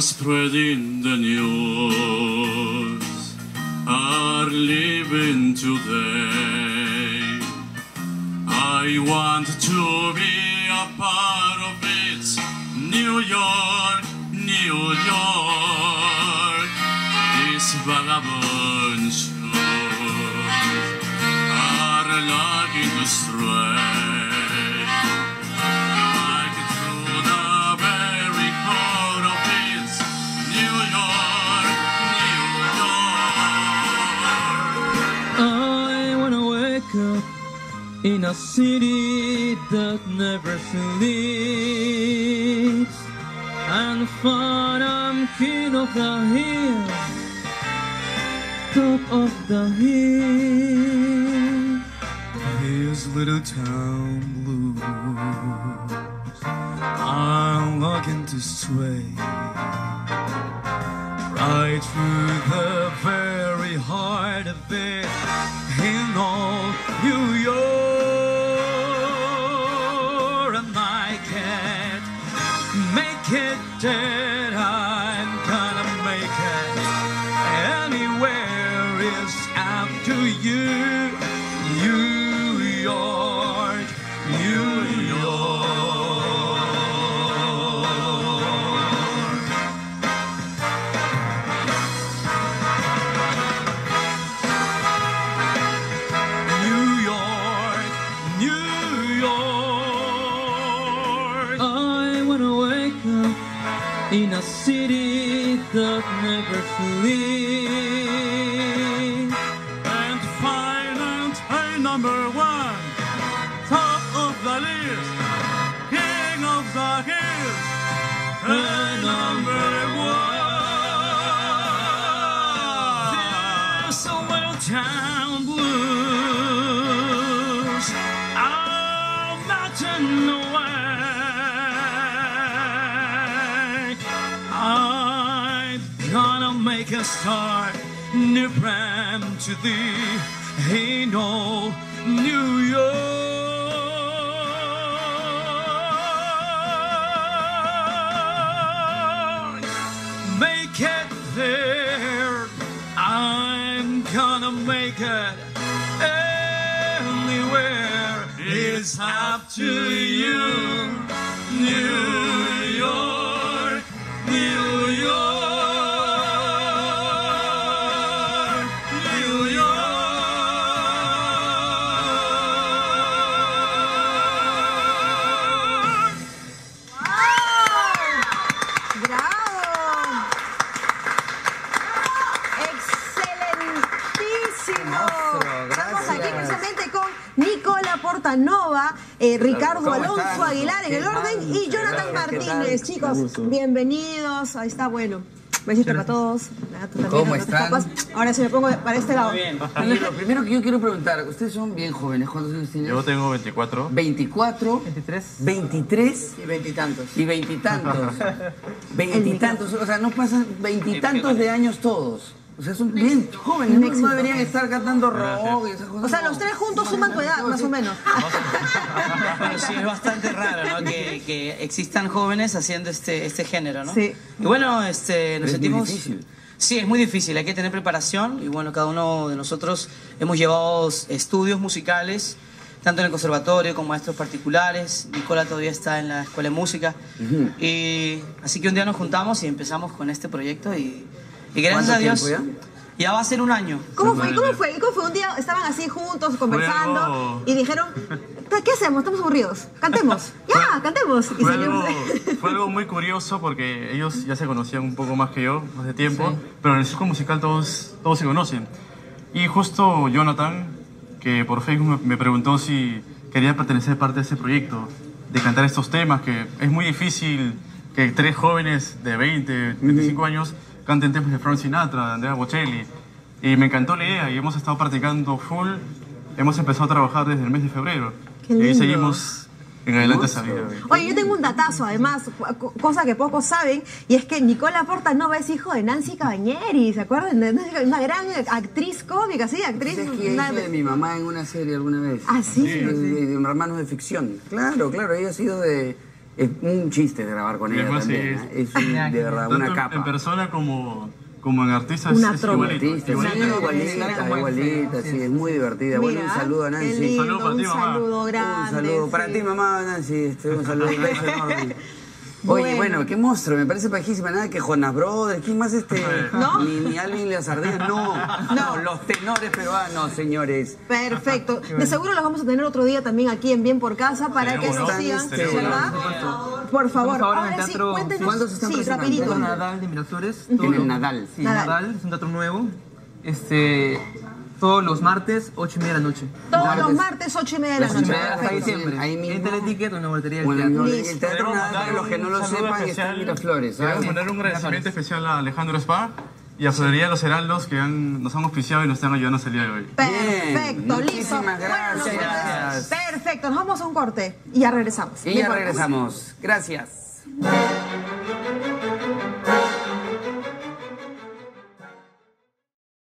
spreading the news, are living today. I want to be a part of it. New York, New York, this vagabond shores are looking to stray. In a city that never sleeps and far I'm king of the hill, top of the hill. His little town blues I'm looking to sway right through the very heart of it in all New make it, make it. Uh, that and finance a number one, top of the list, king of the hills, a number one. This little town blues, are melting away. A start, new brand to thee, hey no, New York. Make it there, I'm gonna make it anywhere. It's up to you, New Portanova, eh, Ricardo ¿Cómo Alonso? Aguilar en ¿Qué el orden y Jonathan. Martínez. Chicos, bienvenidos. Ahí está, bueno. Besitos para todos. ¿Cómo están? Ahora sí me pongo para este lado. Lo primero que yo quiero preguntar, ustedes son bien jóvenes, ¿cuántos años tienen? Yo tengo 24. 24, 23. 23 Y veintitantos. y veintitantos. Veintitantos, o sea, no pasan veintitantos de años todos. O sea, son bien jóvenes, no, no deberían estar cantando rock y esas cosas. O sea, no. los tres juntos suman tu edad, más o menos. Bueno, sí, es bastante raro, ¿no? Que, que existan jóvenes haciendo este, este género, ¿no? Sí. Y bueno, este, nos Pero es muy sentimos... difícil. Sí, es muy difícil, hay que tener preparación y bueno, cada uno de nosotros hemos llevado estudios musicales, tanto en el conservatorio como maestros particulares. Nicola todavía está en la escuela de música. Y así que un día nos juntamos y empezamos con este proyecto y, y gracias ¿Cuánto a Dios... ya va a ser un año. ¿Cómo fue? ¿Cómo fue? ¿Cómo fue? Un día estaban así juntos, conversando, y dijeron, ¿qué hacemos? Estamos aburridos. Cantemos. Ya, cantemos. Y Fue salió- algo, fue algo muy curioso porque ellos ya se conocían un poco más que yo hace tiempo, pero en el circo musical todos, todos se conocen. Y justo Jonathan, que por Facebook me, preguntó si quería pertenecer parte de ese proyecto, de cantar estos temas, que es muy difícil que tres jóvenes de 20, 25 años canten temas de Frank Sinatra, de Andrea Bocelli. Y me encantó la idea y hemos estado practicando full. Hemos empezado a trabajar desde el mes de febrero. Qué y ahí lindo. seguimos en adelante esa vida. Oye, yo tengo un datazo, además, co- cosa que pocos saben, y es que Nicola Portanova es hijo de Nancy Cabañeri, ¿se acuerdan? Una gran actriz cómica, sí, actriz. Es que una- de mi mamá en una serie alguna vez. Ah, sí. De, de- de hermanos de ficción. Claro, claro, ella ha sido de, Es un chiste grabar con Y ella además, también. sí, ¿eh? Es un- de verdad Tanto una capa. en persona como, como en artista es- Una es trompa. igualito. Artista, igualito. sí, igualita, igualita, sí, es muy divertida. Bueno, un saludo a Nancy. lindo, Saludo para un ti, mamá. saludo grande. Un saludo para sí. ti, mamá Nancy. Este, un saludo, un beso enorme. Oye, Bueno. bueno, qué monstruo, me parece pajísima. Nada que Jonas Brothers, ¿quién más este? ¿No? Ni, ni Alvin Las Ardillas, no. No, los tenores peruanos, señores. Perfecto. De seguro los vamos a tener otro día también aquí en Bien por Casa para que nos ¿no? sigan. ¿verdad? Por favor, Estamos ahora en el ahora sí, cuéntenos. ¿Cuándo se están sí, presentando? rapidito. Nadal de Miraflores. En todo- el Nadal. Sí, Nadal. Nadal. es un teatro nuevo. Este, todos los martes, 8 y media de la noche. Todos los martes, 8 y media de la noche. ocho y media Hasta diciembre. Ahí mismo. Entra el ticket o en la boletería del Bueno, teatro. el, Listo. el teatro para los que no lo sepan, está en. Miraflores. Queremos mandar un agradecimiento especial a Alejandro Spa y a Florería Los Heraldos que han- nos han auspiciado y nos están ayudando el día de hoy. Perfecto, Bien, listo. muchísimas gracias. Bueno, nosotros- perfecto, nos vamos a un corte y ya regresamos. Y ya regresamos. Gracias.